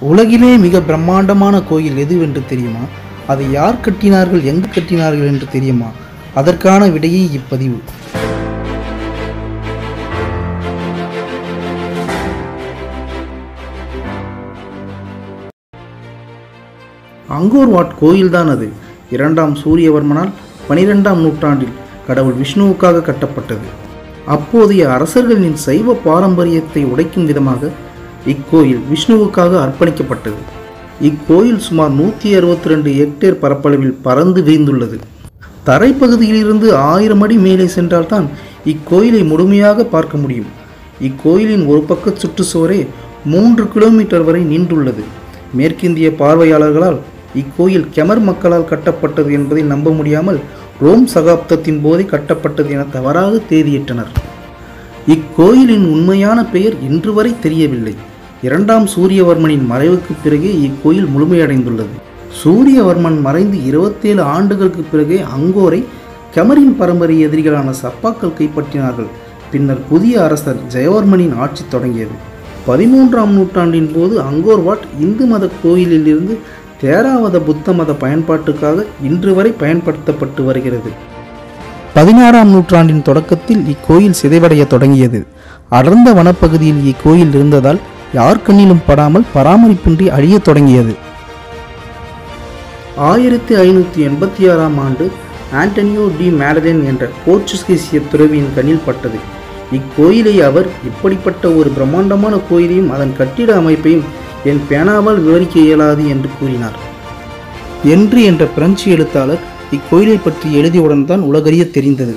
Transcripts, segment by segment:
உலகிலே மிக பிரம்மாண்டமான கோயில் எதுவென்று தெரியுமா? அதை யார் கட்டினார்கள் எங்கு கட்டினார்கள் என்று தெரியுமா? அதற்கான விடையே இப்பதிவு. அங்கோர் வாட் கோயில்தான் அது. இரண்டாம் சூரியவர்மனால் பனிரெண்டாம் நூற்றாண்டில் கடவுள் விஷ்ணுவுக்காக கட்டப்பட்டது. அப்போதைய அரசர்களின் சைவ பாரம்பரியத்தை உடைக்கும் விதமாக இக்கோயில் விஷ்ணுவுக்காக அர்ப்பணிக்கப்பட்டது. இக்கோயில் சுமார் நூற்றி அறுபத்தி ரெண்டு ஹெக்டேர் பரப்பளவில் பறந்து விரிந்துள்ளது. தரைப்பகுதியிலிருந்து ஆயிரம் அடி மேலே சென்றால்தான் இக்கோயிலை முழுமையாக பார்க்க முடியும். இக்கோயிலின் ஒரு பக்க சுற்றுச்சுவரே மூன்று கிலோமீட்டர் வரை நீண்டுள்ளது மேற்கிந்திய பார்வையாளர்களால் இக்கோயில் கெமர் மக்களால் கட்டப்பட்டது என்பதை நம்ப முடியாமல் ரோம் சகாப்தத்தின் போதே கட்டப்பட்டது என தவறாக தேதியிட்டனர் இக்கோயிலின் உண்மையான பெயர் இன்று வரை தெரியவில்லை. இரண்டாம் சூரியவர்மனின் மறைவுக்கு பிறகே இக்கோயில் முழுமையடைந்துள்ளது. சூரியவர்மன் மறைந்து இருபத்தேழு ஆண்டுகளுக்கு பிறகே அங்கோரை கமரின் பரம்பரை எதிரிகளான சப்பாக்கள் கைப்பற்றினார்கள். பின்னர் புதிய அரசர் ஜெயவர்மனின் ஆட்சி தொடங்கியது. பதிமூன்றாம் நூற்றாண்டின் போது அங்கோர் வாட் இந்து மத கோயிலிலிருந்து தேராவத புத்த மத பயன்பாட்டுக்காக இன்று வரை பயன்படுத்தப்பட்டு வருகிறது. பதினாறாம் நூற்றாண்டின் தொடக்கத்தில் இக்கோயில் சிதைவடைய தொடங்கியது. அடர்ந்த வனப்பகுதியில் இக்கோயில் இருந்ததால் யார் கண்ணிலும் படாமல் பராமரிப்பின்றி அழியத் தொடங்கியது. ஆயிரத்தி ஐநூற்றி எண்பத்தி ஆறாம் ஆண்டு ஆண்டனியோ டி மேடலின் என்ற போர்ச்சுகீசிய துறவியின் கண்ணில் பட்டது. இக்கோயிலை அவர் இப்படிப்பட்ட ஒரு பிரம்மாண்டமான கோயிலையும் அதன் கட்டிட அமைப்பையும் என் பேனாவால் விவரிக்க இயலாது என்று கூறினார். என்று என்ற பிரெஞ்சு எழுத்தாளர் இக்கோயிலை பற்றி எழுதியவுடன் தான் உலகறிய தெரிந்தது.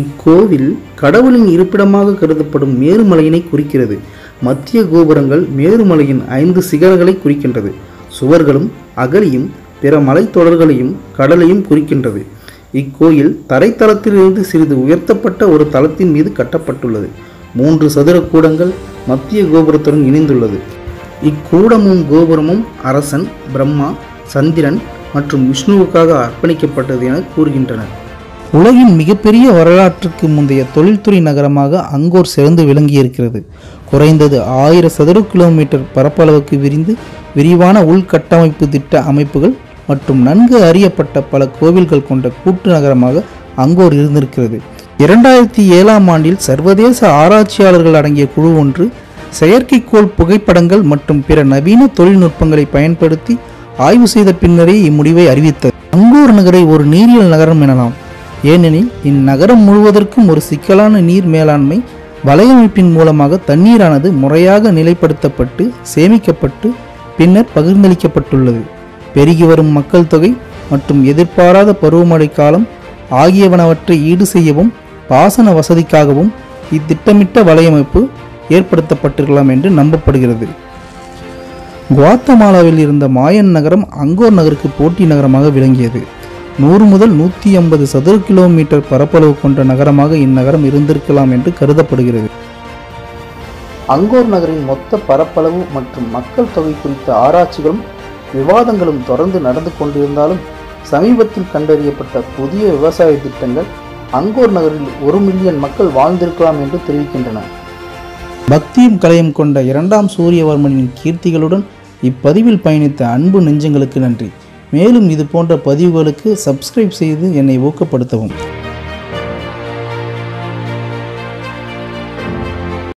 இக்கோவில் கடவுளின் இருப்பிடமாக கருதப்படும் மேருமலையினை குறிக்கிறது. மத்திய கோபுரங்கள் மேருமலையின் ஐந்து சிகரங்களை குறிக்கின்றது. சுவர்களும் அகலியும் பிற மலைத்தொடர்களையும் கடலையும் குறிக்கின்றது. இக்கோயில் தரைத்தளத்திலிருந்து சிறிது உயர்த்தப்பட்ட ஒரு தளத்தின் மீது கட்டப்பட்டுள்ளது. மூன்று சதுர கூடங்கள் மத்திய கோபுரத்துடன் இணைந்துள்ளது. இக்கூடமும் கோபுரமும் அரசன் பிரம்மா சந்திரன் மற்றும் விஷ்ணுவுக்காக அர்ப்பணிக்கப்பட்டது என கூறுகின்றனர். உலகின் மிகப்பெரிய வரலாற்றுக்கு முந்தைய தொழில்துறை நகரமாக அங்கோர் சிறந்து விளங்கியிருக்கிறது. குறைந்தது ஆயிரம் சதுர கிலோமீட்டர் பரப்பளவுக்கு விரிந்து விரிவான உள்கட்டமைப்பு திட்ட அமைப்புகள் மற்றும் நன்கு அறியப்பட்ட பல கோவில்கள் கொண்ட கூட்டு நகரமாக அங்கோர் இருந்திருக்கிறது. இரண்டாயிரத்தி ஏழாம் ஆண்டில் சர்வதேச ஆராய்ச்சியாளர்கள் அடங்கிய குழு ஒன்று செயற்கைக்கோள் புகைப்படங்கள் மற்றும் பிற நவீன தொழில்நுட்பங்களை பயன்படுத்தி ஆய்வு செய்த பின்னரே இம்முடிவை அறிவித்தது. அங்கூர் நகரை ஒரு நீரியல் நகரம் எனலாம். ஏனெனில் இந்நகரம் முழுவதற்கும் ஒரு சிக்கலான நீர் மேலாண்மை வலையமைப்பின் மூலமாக தண்ணீரானது முறையாக நிலைப்படுத்தப்பட்டு சேமிக்கப்பட்டு பின்னர் பகிர்ந்தளிக்கப்பட்டுள்ளது. பெருகி வரும் மக்கள் தொகை மற்றும் எதிர்பாராத பருவமழை காலம் ஆகியவனவற்றை ஈடு செய்யவும் பாசன வசதிக்காகவும் இத்திட்டமிட்ட வலையமைப்பு ஏற்படுத்தப்பட்டிருக்கலாம் என்று நம்பப்படுகிறது. குவாத்தமாலாவில் இருந்த மாயன் நகரம் அங்கோர் நகருக்கு போட்டி நகரமாக விளங்கியது. நூறு முதல் நூற்றி ஐம்பது சதுர கிலோமீட்டர் பரப்பளவு கொண்ட நகரமாக இந்நகரம் இருந்திருக்கலாம் என்று கருதப்படுகிறது. அங்கோர் நகரின் மொத்த பரப்பளவு மற்றும் மக்கள் தொகை குறித்த ஆராய்ச்சிகளும் விவாதங்களும் தொடர்ந்து நடந்து கொண்டிருந்தாலும் சமீபத்தில் கண்டறியப்பட்ட புதிய விவசாய திட்டங்கள் அங்கோர் நகரில் ஒரு மில்லியன் மக்கள் வாழ்ந்திருக்கலாம் என்று தெரிவிக்கின்றன. பக்தியும் கலையும் கொண்ட இரண்டாம் சூரியவர்மனின் கீர்த்திகளுடன் இப்பதிவில் பயணித்த அன்பு நெஞ்சங்களுக்கு நன்றி. மேலும் இது போன்ற பதிவுகளுக்கு சப்ஸ்கிரைப் செய்து என்னை ஊக்கப்படுத்தவும்.